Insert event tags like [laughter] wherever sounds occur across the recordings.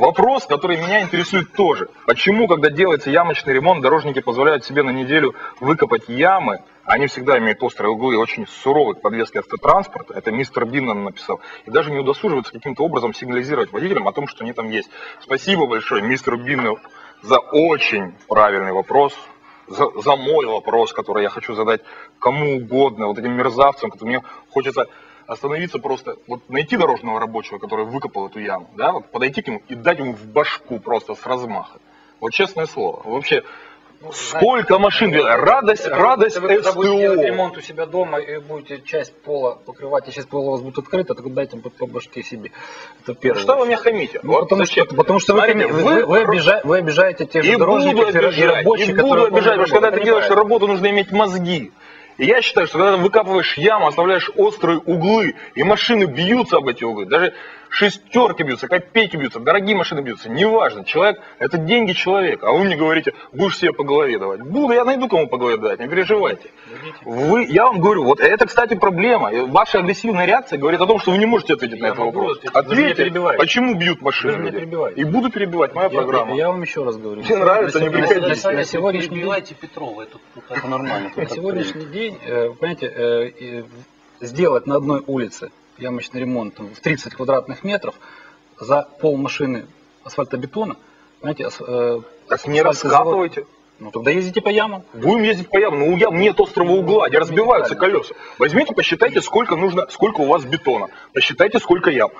Вопрос, который меня интересует тоже. Почему, когда делается ямочный ремонт, дорожники позволяют себе на неделю выкопать ямы, они всегда имеют острые углы и очень суровые к подвеске автотранспорта, это мистер Бин нам написал, и даже не удосуживаются каким-то образом сигнализировать водителям о том, что они там есть. Спасибо большое мистеру Бину за очень правильный вопрос, за, за мой вопрос, который я хочу задать кому угодно, вот этим мерзавцам, которые мне хочется остановиться просто, вот найти дорожного рабочего, который выкопал эту яму, да, вот подойти к нему и дать ему в башку просто с размаха. Вот честное слово. Вообще, Ну, сколько машин, радость, Это- радость это вы когда будете делать СТО. ремонт у себя дома и будете часть пола покрывать, и часть пола у вас будет открыта, так дайте по, по башке себе. Это первое. Что вы меня хамите? Ну, Вот потому, зачем? что, потому что вы, Смотрите, вы, вы, вы обижа- вы обижаете тех И же буду дорожников и, обижать, и рабочих, и буду обижать, потому что когда ты Это делаешь работу, нужно иметь мозги. И я считаю, что когда ты выкапываешь яму, оставляешь острые углы, и машины бьются об эти углы, даже шестерки бьются, копейки бьются, дорогие машины бьются, неважно, человек, это деньги человека, а вы мне говорите, будешь себе по голове давать. Буду, я найду кому по голове давать, не переживайте. Вы, я вам говорю, вот это, кстати, проблема. Ваша агрессивная реакция говорит о том, что вы не можете ответить на Я этот могу вопрос. ответить. Ответьте, почему бьют машины? Вы меня. И буду перебивать, моя Я, программа. я- я вам еще раз говорю. Мне нравится, на, не на- приходите. на- на сегодняшний день, Перебивайте Петрова, это, это нормально. на [laughs] сегодняшний день, э, понимаете, э, сделать на одной улице ямочный ремонт в 30 квадратных метров за пол машины асфальтобетона, понимаете, ас- э, Так не раскапывайте. Ну тогда ездите по ямам. Будем ездить по ямам, но у ям нет острого угла, где разбиваются колеса. Возьмите, посчитайте, сколько нужно, сколько у вас бетона. Посчитайте, сколько ям.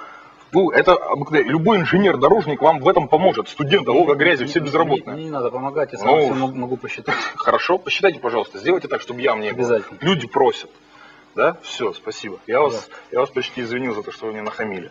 Ну, это. Любой инженер-дорожник вам в этом поможет. Студенты, лога грязи, все безработные. мне не надо помогать, я сам Ну, все могу, могу посчитать. Хорошо, посчитайте, пожалуйста. Сделайте так, чтобы ям не было. Обязательно. Люди просят. Да? Все, спасибо. Я вас, я вас почти извинил за то, что вы мне нахамили.